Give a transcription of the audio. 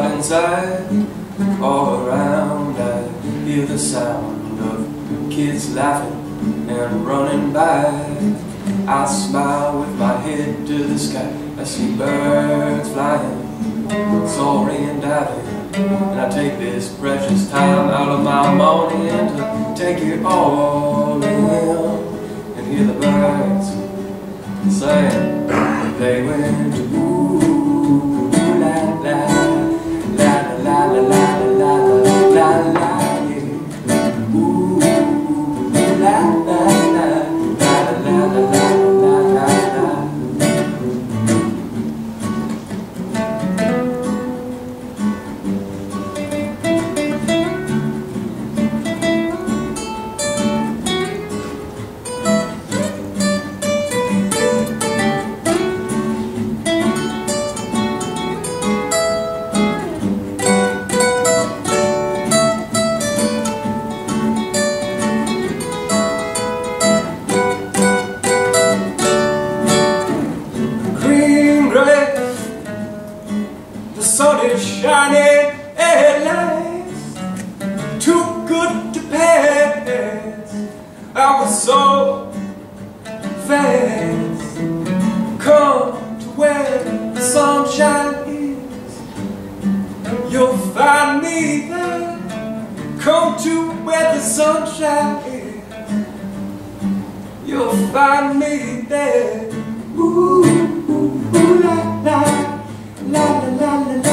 loud inside, all around I hear the sound of kids laughing and running by. I smile with my head to the sky. I see birds flying, soaring and diving. And I take this precious time out of my morning to take it all in and hear the birds sing. They went ooh Música The sun is shining headlights, too good to pass. I was so fast. Come to where the sunshine is. You'll find me there. Come to where the sunshine is. You'll find me there. Ooh abandoned